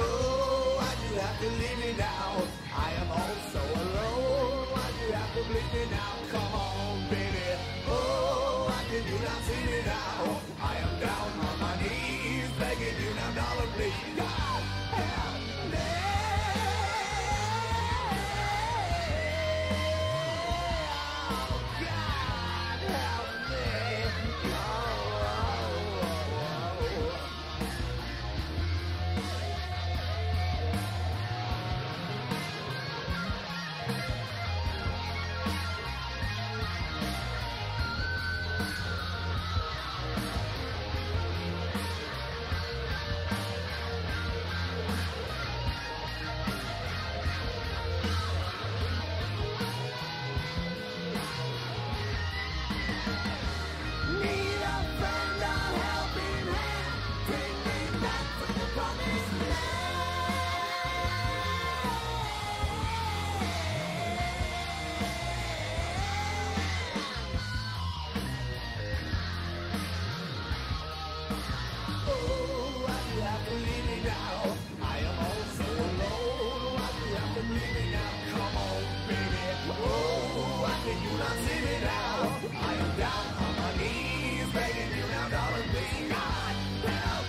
Oh, why do you have to leave me now? I am all so alone. Why do you have to leave me now? Come on, baby. Oh, why can you not see me now? I am down on my knees, begging you now, darling, please. knees begging you now, darling, please God, help.